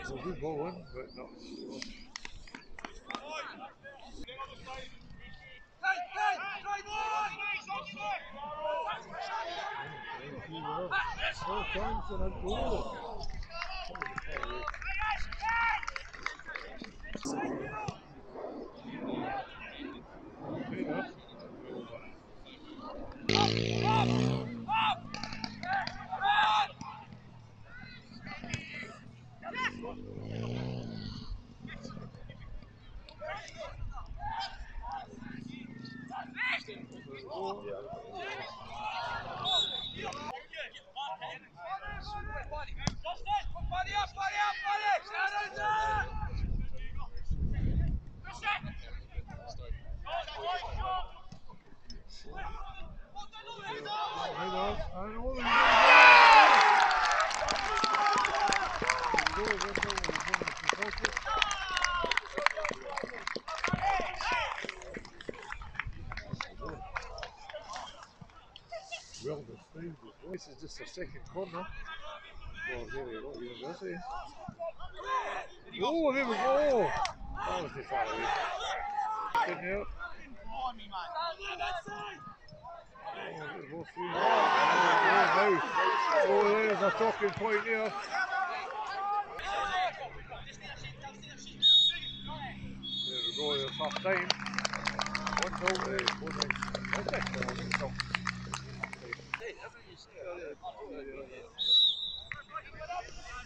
It's a good ball in, but not. Four points and a goal. Well, the thing this is just a second corner. Oh, here we go. Here's Jesse. Oh, here we go. That was the foul. Couldn't help. Oh, there's a talking point here. There we go, half time. One goal, one Hey!